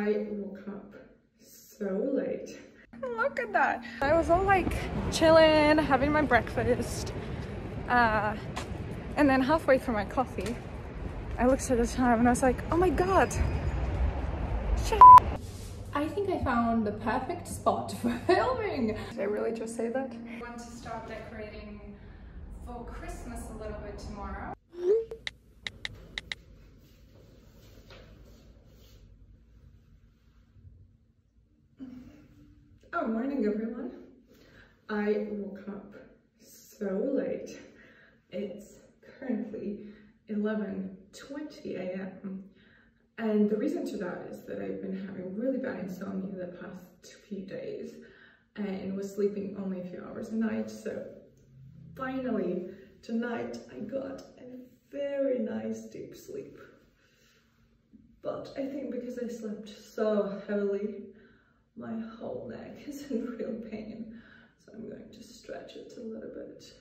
I woke up so late. Look at that. I was all like chilling, having my breakfast. Uh, and then halfway through my coffee, I looked at the time and I was like, oh my God. Shit. I think I found the perfect spot for filming. Did I really just say that? I want to start decorating for Christmas a little bit tomorrow. Oh, morning everyone. I woke up so late. It's currently 11.20 a.m. And the reason to that is that I've been having really bad insomnia the past few days and was sleeping only a few hours a night. So finally, tonight I got a very nice deep sleep. But I think because I slept so heavily, my whole neck is in real pain. So I'm going to stretch it a little bit.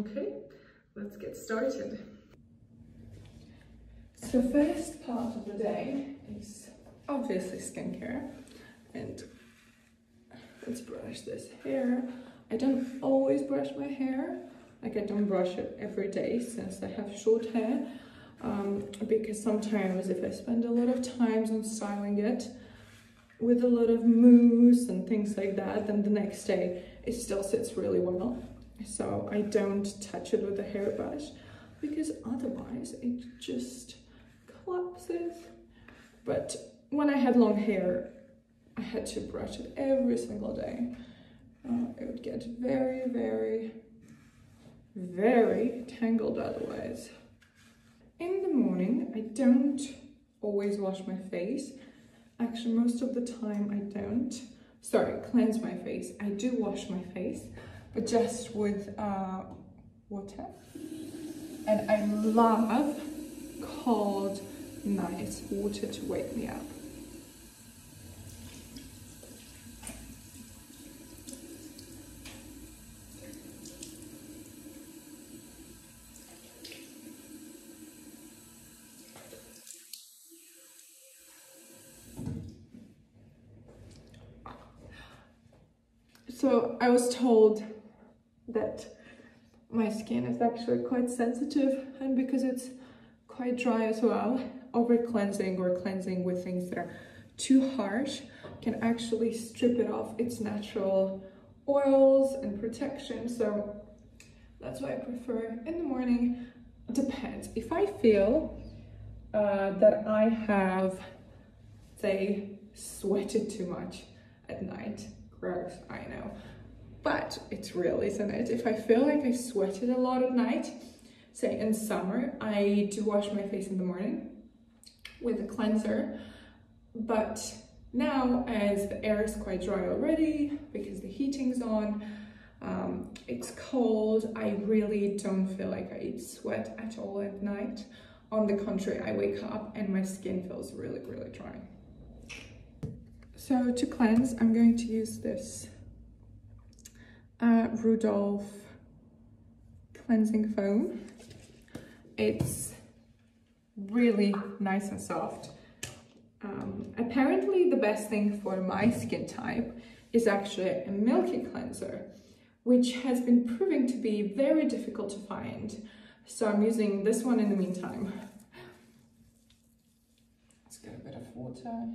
Okay, let's get started. So first part of the day is obviously skincare and let's brush this hair. I don't always brush my hair, like I don't brush it every day since I have short hair um, because sometimes if I spend a lot of time on styling it with a lot of mousse and things like that, then the next day it still sits really well so I don't touch it with a hairbrush because otherwise it just collapses. But when I had long hair, I had to brush it every single day. Uh, it would get very, very, very tangled otherwise. In the morning, I don't always wash my face. Actually, most of the time I don't. Sorry, cleanse my face. I do wash my face but just with uh, water. And I love cold, nice water to wake me up. So I was told that my skin is actually quite sensitive and because it's quite dry as well, over cleansing or cleansing with things that are too harsh can actually strip it off its natural oils and protection. So that's why I prefer in the morning. Depends. If I feel uh, that I have, say, sweated too much at night, gross, I know but it's real, isn't it? If I feel like I sweated a lot at night, say in summer, I do wash my face in the morning with a cleanser, but now as the air is quite dry already because the heating's on, um, it's cold, I really don't feel like I sweat at all at night. On the contrary, I wake up and my skin feels really, really dry. So to cleanse, I'm going to use this uh, Rudolph cleansing foam. It's really nice and soft. Um, apparently the best thing for my skin type is actually a milky cleanser, which has been proving to be very difficult to find. So I'm using this one in the meantime. Let's get a bit of water.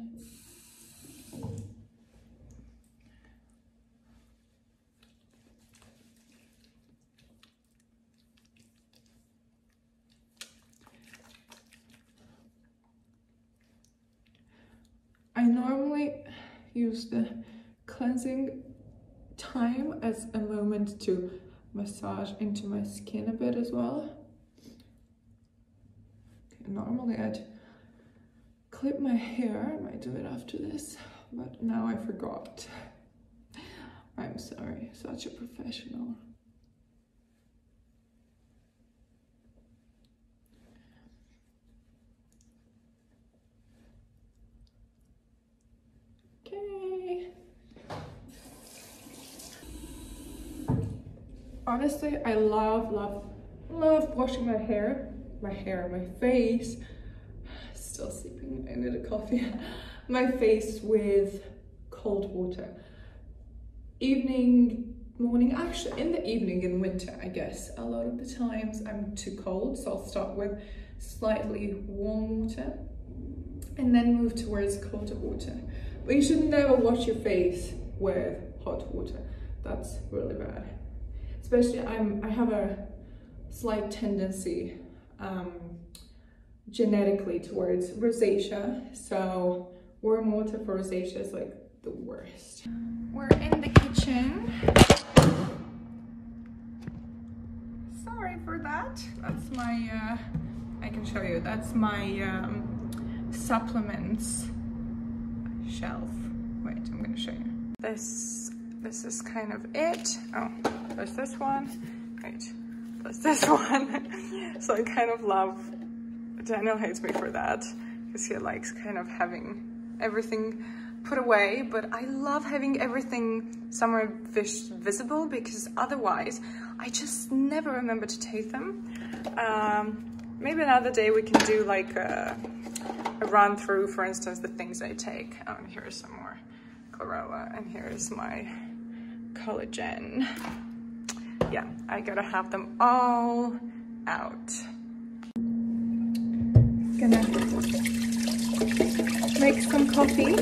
Normally use the cleansing time as a moment to massage into my skin a bit as well. Okay, normally I'd clip my hair, I might do it after this, but now I forgot. I'm sorry, such a professional. Okay. Honestly, I love, love, love washing my hair, my hair, my face. Still sleeping, I need a coffee. my face with cold water. Evening, morning, actually in the evening in winter, I guess. A lot of the times I'm too cold, so I'll start with slightly warm water and then move towards colder water. But you should never wash your face with hot water. That's really bad. Especially I'm I have a slight tendency um, genetically towards rosacea. So water for rosacea is like the worst. We're in the kitchen. Sorry for that. That's my, uh, I can show you, that's my um, supplements shelf. Wait, I'm gonna show you. This, this is kind of it. Oh, there's this one. Wait, there's this one. so I kind of love, Daniel hates me for that because he likes kind of having everything put away, but I love having everything somewhere vis visible because otherwise I just never remember to take them. Um, maybe another day we can do like a, a, run through, for instance, the things I take. Oh, and here's some more chlorella, and here's my collagen. Yeah, I gotta have them all out. Gonna make some coffee.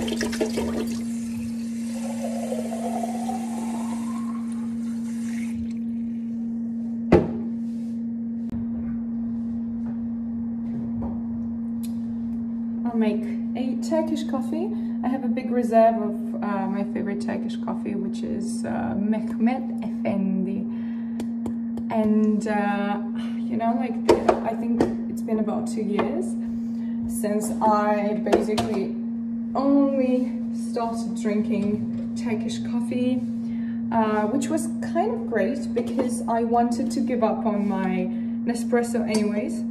I'll make a Turkish coffee. I have a big reserve of uh, my favorite Turkish coffee, which is uh, Mehmet Efendi. And, uh, you know, like, the, I think it's been about two years since I basically only started drinking Turkish coffee, uh, which was kind of great because I wanted to give up on my Nespresso anyways.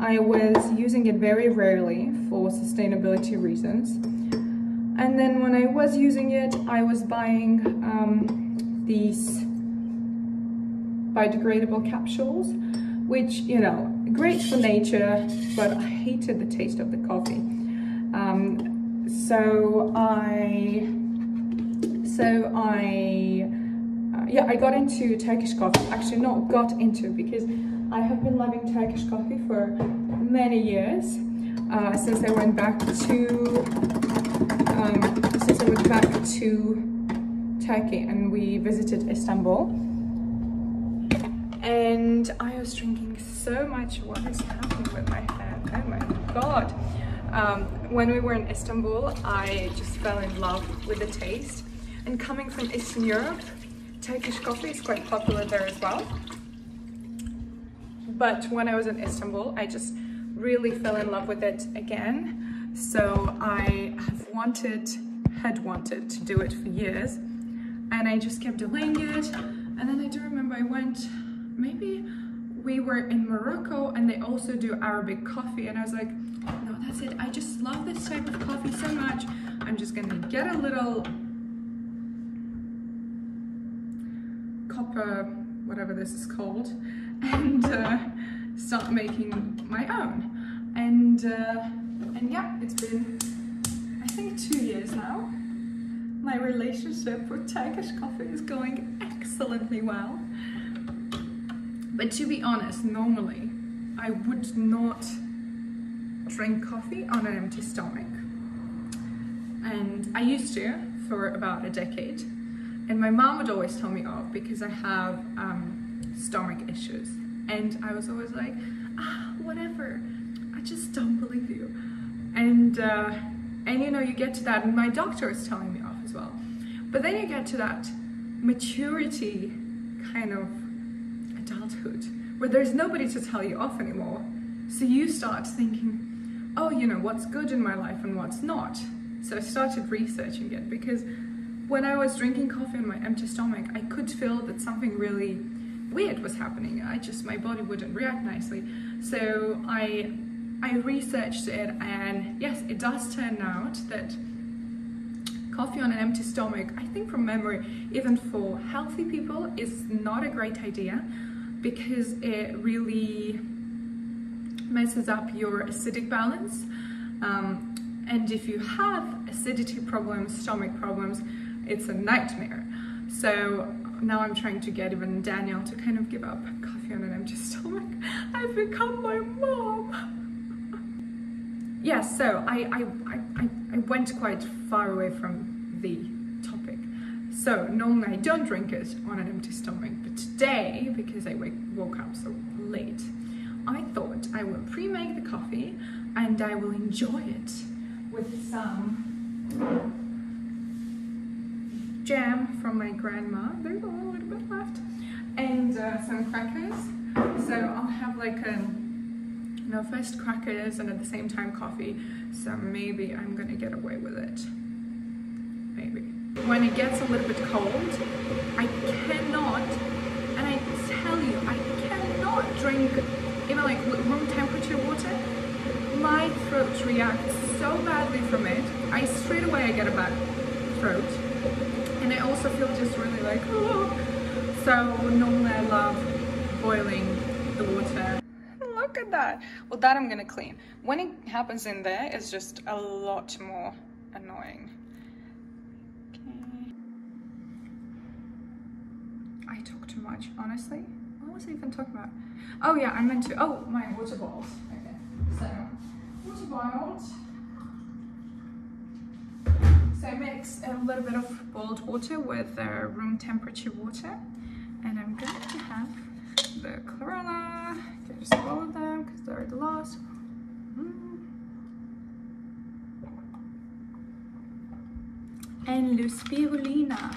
I was using it very rarely for sustainability reasons. And then when I was using it, I was buying um, these biodegradable capsules, which, you know, great for nature, but I hated the taste of the coffee. Um, so I, so I, uh, yeah, I got into Turkish coffee. Actually, not got into because I have been loving Turkish coffee for many years. Uh, since I went back to, um, since I went back to Turkey and we visited Istanbul and I was drinking so much. What is happening with my hair? Oh my god. Um, when we were in Istanbul, I just fell in love with the taste. And coming from Eastern Europe, Turkish coffee is quite popular there as well. But when I was in Istanbul, I just really fell in love with it again. So I have wanted, had wanted to do it for years. And I just kept delaying it. And then I do remember I went maybe we were in Morocco and they also do Arabic coffee and I was like, no, that's it. I just love this type of coffee so much. I'm just gonna get a little copper, whatever this is called, and uh, start making my own. And, uh, and yeah, it's been, I think two years now. My relationship with Turkish coffee is going excellently well. But to be honest, normally I would not drink coffee on an empty stomach. And I used to for about a decade. And my mom would always tell me off because I have um, stomach issues. And I was always like, ah, whatever, I just don't believe you. And, uh, and you know, you get to that, and my doctor is telling me off as well. But then you get to that maturity kind of adulthood where there's nobody to tell you off anymore. So you start thinking, oh, you know, what's good in my life and what's not. So I started researching it because when I was drinking coffee on my empty stomach, I could feel that something really weird was happening. I just, my body wouldn't react nicely. So I, I researched it and yes, it does turn out that coffee on an empty stomach, I think from memory, even for healthy people, is not a great idea because it really messes up your acidic balance. Um, and if you have acidity problems, stomach problems, it's a nightmare. So now I'm trying to get even Daniel to kind of give up coffee on an empty stomach. I've become my mom. Yes, so I, I, I, I went quite far away from the topic. So normally I don't drink it on an empty stomach, but today, because I wake, woke up so late, I thought I will pre-make the coffee and I will enjoy it with some jam from my grandma. There's a little bit left. And uh, some crackers. So I'll have like a, know, first crackers and at the same time coffee. So maybe I'm gonna get away with it. Maybe. When it gets a little bit cold, I cannot, and I tell you, I cannot drink even like room temperature water. My throat reacts so badly from it. I straight away I get a bad throat and I also feel just really like oh so normally I love boiling the water look at that. Well that I'm gonna clean. When it happens in there it's just a lot more annoying. Okay. I talk too much honestly. What was I even talking about? Oh yeah I meant to oh my water bottles. Okay so water bottles. So I mix a little bit of boiled water with uh, room temperature water and I'm going to have the chlorella, just all of them because they're the last. Mm. And loose spirulina.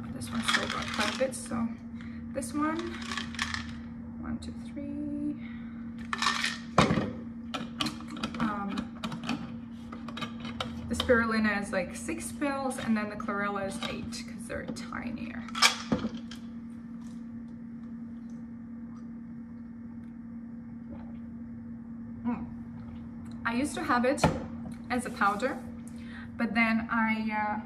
Oh, this one still got quite a bit, so this one, one, two, three, spirulina is like six pills and then the chlorella is eight because they're tinier. Mm. I used to have it as a powder, but then I, uh,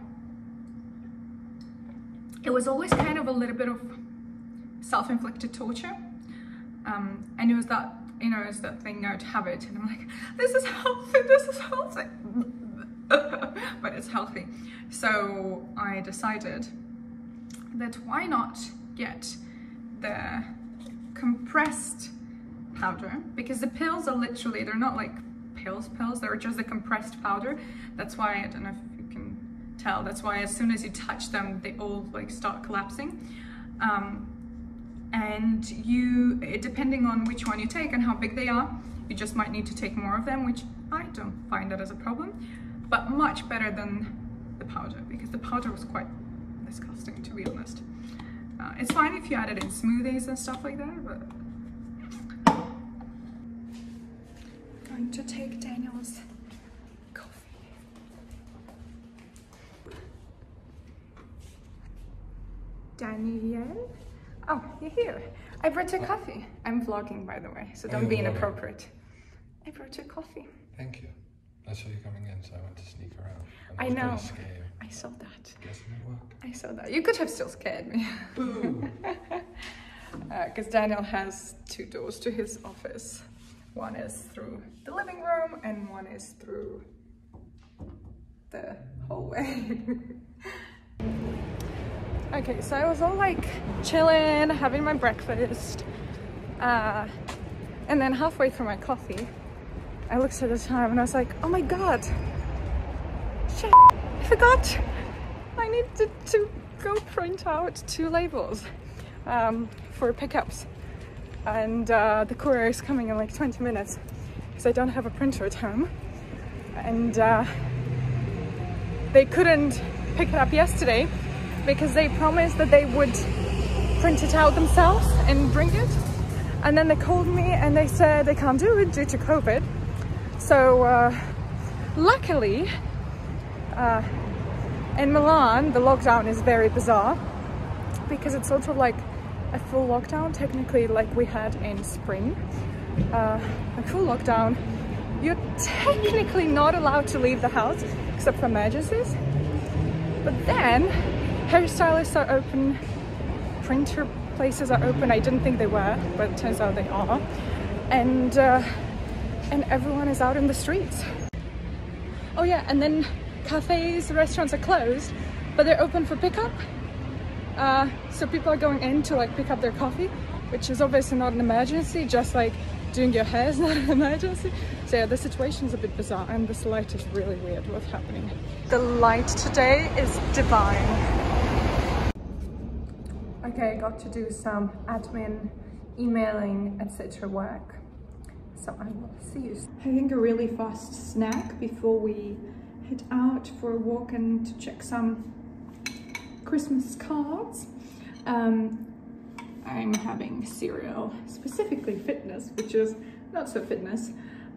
it was always kind of a little bit of self-inflicted torture. Um, and it was that, you know, it's that thing to have it. And I'm like, this is healthy, this is healthy. but it's healthy. So I decided that why not get the compressed powder because the pills are literally, they're not like pills pills, they're just a compressed powder. That's why, I don't know if you can tell, that's why as soon as you touch them, they all like start collapsing. Um, and you, depending on which one you take and how big they are, you just might need to take more of them, which I don't find that as a problem but much better than the powder because the powder was quite disgusting to be honest. Uh, it's fine if you add it in smoothies and stuff like that, but going to take Daniel's coffee. Daniel? Oh, you're here. I brought you coffee. I'm vlogging, by the way, so don't be inappropriate. I brought you coffee. Thank you. I saw you coming in, so I went to sneak around. I, I know. I saw that. Guess it. I saw that. You could have still scared me. Boo! Because uh, Daniel has two doors to his office. One is through the living room and one is through the hallway. okay, so I was all like chilling, having my breakfast. Uh, and then halfway through my coffee, I looked at the time and I was like, oh my God, shit, I forgot. I need to, to go print out two labels um, for pickups. And uh, the courier is coming in like 20 minutes because I don't have a printer at home. And uh, they couldn't pick it up yesterday because they promised that they would print it out themselves and bring it. And then they called me and they said they can't do it due to COVID. So uh, luckily, uh, in Milan, the lockdown is very bizarre because it's sort of like a full lockdown, technically like we had in spring. Uh, a full lockdown, you're technically not allowed to leave the house except for emergencies. But then hairstylists are open, printer places are open. I didn't think they were, but it turns out they are. And uh, and everyone is out in the streets. Oh yeah, and then cafes, restaurants are closed, but they're open for pickup. Uh, so people are going in to like pick up their coffee, which is obviously not an emergency, just like doing your hair is not an emergency. So yeah, the situation is a bit bizarre and this light is really weird what's happening. The light today is divine. Okay, I got to do some admin, emailing, etc. work. So I will see you. I think a really fast snack before we head out for a walk and to check some Christmas cards. Um, I'm having cereal, specifically fitness, which is not so fitness,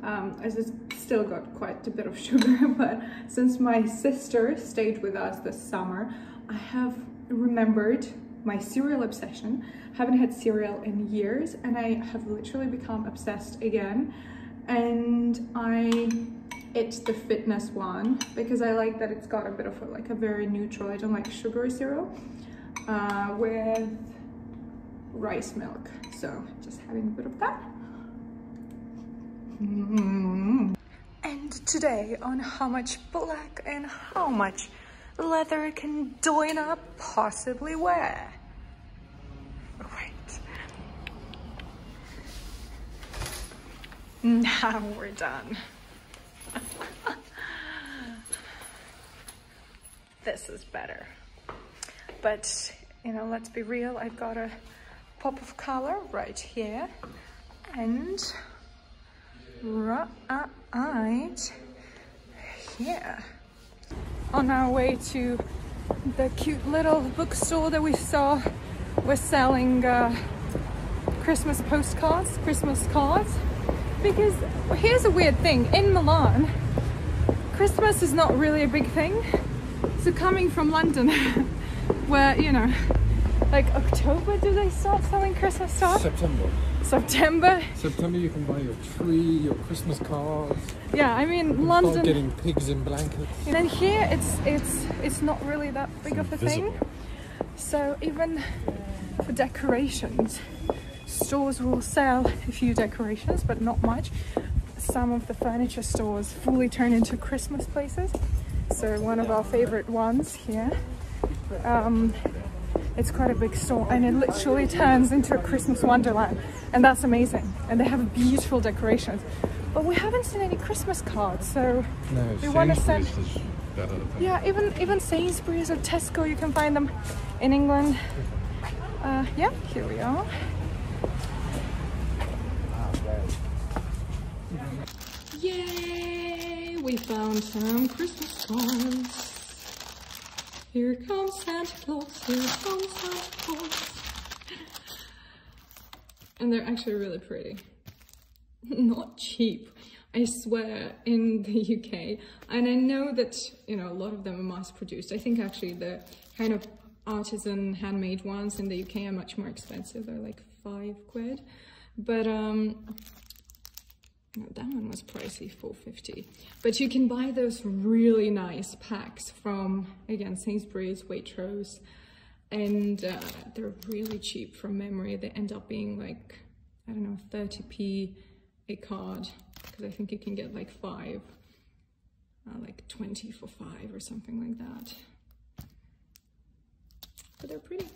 um, as it's still got quite a bit of sugar, but since my sister stayed with us this summer, I have remembered my cereal obsession. Haven't had cereal in years and I have literally become obsessed again. And I ate the fitness one because I like that it's got a bit of a, like a very neutral, I don't like sugary cereal, uh, with rice milk. So just having a bit of that. Mm. And today on how much black and how much leather can Doina possibly wear? Wait. Now we're done. This is better. But, you know, let's be real. I've got a pop of color right here. And right here on our way to the cute little bookstore that we saw was selling uh, Christmas postcards, Christmas cards. Because here's a weird thing, in Milan, Christmas is not really a big thing. So coming from London, where, you know, like October do they start selling Christmas stuff? September. September. September you can buy your tree, your Christmas cards. Yeah, I mean London. Start getting pigs in blankets. And then here it's it's it's not really that big it's of a invisible. thing. So even for decorations, stores will sell a few decorations, but not much. Some of the furniture stores fully turn into Christmas places. So one of our favorite ones here. Um, it's quite a big store and it literally turns into a Christmas wonderland and that's amazing. And they have beautiful decorations. But we haven't seen any Christmas cards, so no, we want to send. Yeah, even even Sainsbury's or Tesco, you can find them in England. Uh, yeah, here we are. Found some Christmas cards. Here comes Santa Claus, here comes Santa Claus. And they're actually really pretty. Not cheap, I swear, in the UK. And I know that, you know, a lot of them are mass produced. I think actually the kind of artisan handmade ones in the UK are much more expensive. They're like five quid. But um, that one was pricey, 450. But you can buy those really nice packs from, again, Sainsbury's, Waitrose, and uh, they're really cheap from memory. They end up being like, I don't know, 30p a card, because I think you can get like five, uh, like 20 for five or something like that. But they're pretty.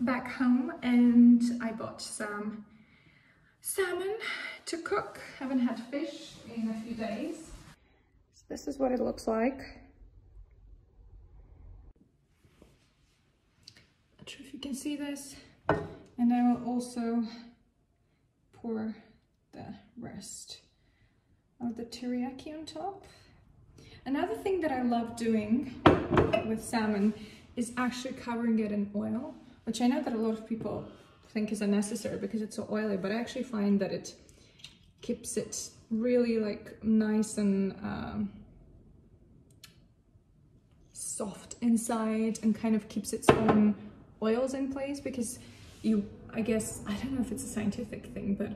Back home and I bought some salmon to cook. Haven't had fish in a few days. So this is what it looks like. Not sure if you can see this. And I will also pour the rest of the teriyaki on top. Another thing that I love doing with salmon is actually covering it in oil, which I know that a lot of people think is unnecessary because it's so oily, but I actually find that it keeps it really like nice and um, soft inside and kind of keeps its own oils in place because you, I guess, I don't know if it's a scientific thing, but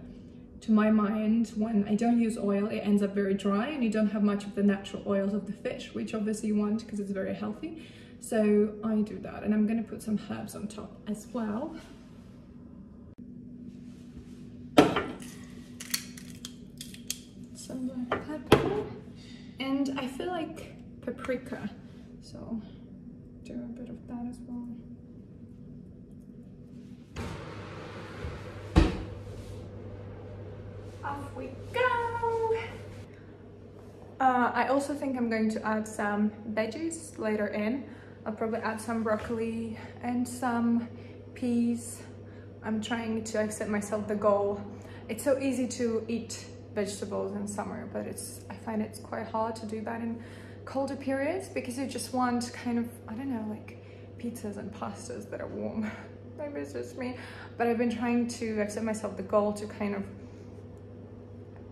to my mind, when I don't use oil, it ends up very dry and you don't have much of the natural oils of the fish, which obviously you want because it's very healthy. So I do that and I'm gonna put some herbs on top as well. Some pepper and I feel like paprika, so do a bit of that as well. Off we go! Uh, I also think I'm going to add some veggies later in. I'll probably add some broccoli and some peas. I'm trying to set myself the goal. It's so easy to eat vegetables in summer, but it's I find it's quite hard to do that in colder periods because you just want kind of, I don't know, like pizzas and pastas that are warm. Maybe it's just me, but I've been trying to I've set myself the goal to kind of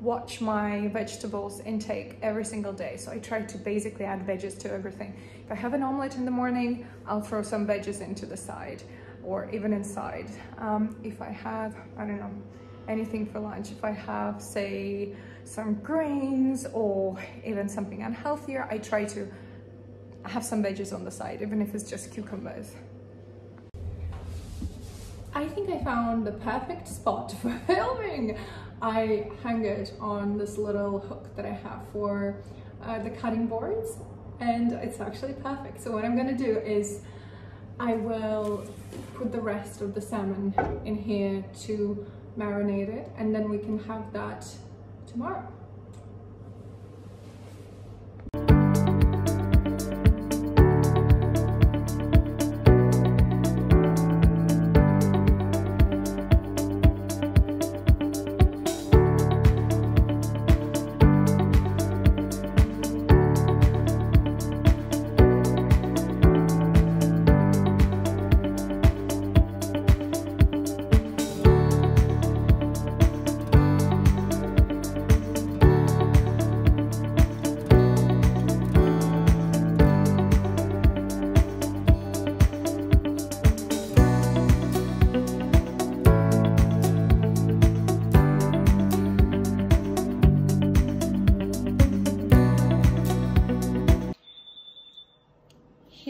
watch my vegetables intake every single day. So I try to basically add veggies to everything. If I have an omelet in the morning, I'll throw some veggies into the side or even inside. Um, if I have, I don't know, anything for lunch, if I have, say, some grains or even something unhealthier, I try to have some veggies on the side, even if it's just cucumbers. I think I found the perfect spot for filming. I hang it on this little hook that I have for uh, the cutting boards and it's actually perfect. So what I'm gonna do is I will put the rest of the salmon in here to marinate it and then we can have that tomorrow.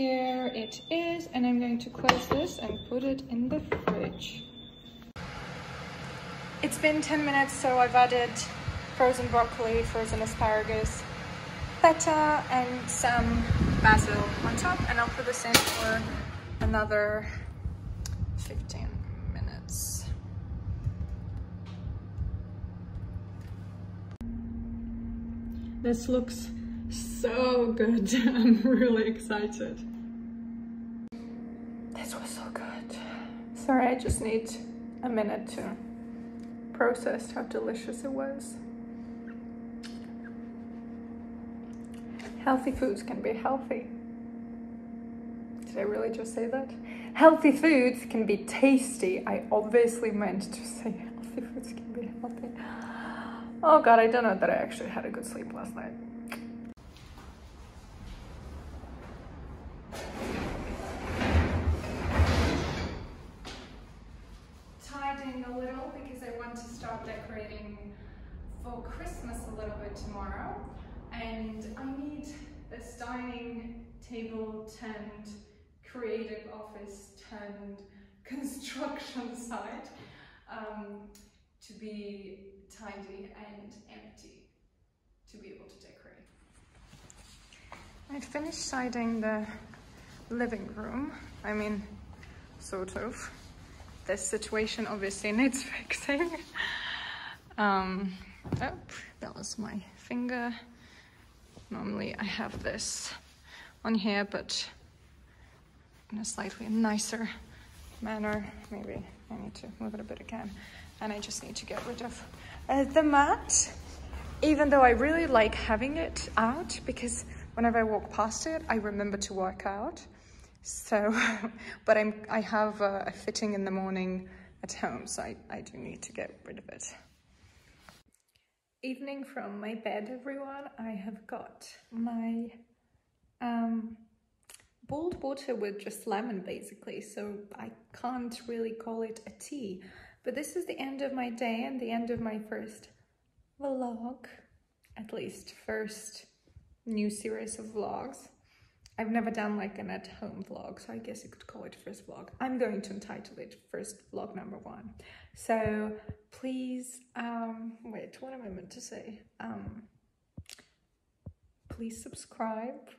Here it is, and I'm going to close this and put it in the fridge. It's been 10 minutes, so I've added frozen broccoli, frozen asparagus, feta, and some basil on top, and I'll put this in for another 15 minutes. This looks so good. I'm really excited. This was so good. Sorry, I just need a minute to process how delicious it was. Healthy foods can be healthy. Did I really just say that? Healthy foods can be tasty. I obviously meant to say healthy foods can be healthy. Oh god, I don't know that I actually had a good sleep last night. Decorating for Christmas a little bit tomorrow. And I need this dining table turned creative office turned construction site um, to be tidy and empty to be able to decorate. I finished siding the living room. I mean, sort of. This situation obviously needs fixing. Um, oh, that was my finger. Normally I have this on here, but in a slightly nicer manner. Maybe I need to move it a bit again. And I just need to get rid of uh, the mat, even though I really like having it out because whenever I walk past it, I remember to work out. So, but I'm, I have a, a fitting in the morning at home, so I, I do need to get rid of it. Evening from my bed, everyone. I have got my um, boiled water with just lemon, basically, so I can't really call it a tea. But this is the end of my day and the end of my first vlog, at least first new series of vlogs. I've never done like an at home vlog, so I guess you could call it first vlog. I'm going to entitle it first vlog number one. So please, um, wait, what am I meant to say? Um, please subscribe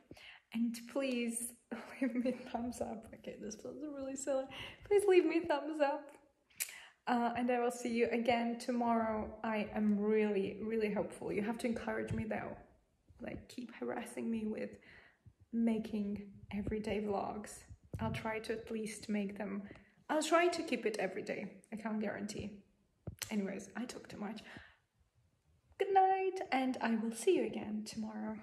and please leave me thumbs up. Okay, this feels really silly. Please leave me thumbs up. Uh, and I will see you again tomorrow. I am really, really hopeful. You have to encourage me though. Like, keep harassing me with making everyday vlogs. I'll try to at least make them. I'll try to keep it every day. I can't guarantee. Anyways, I talk too much. Good night, and I will see you again tomorrow.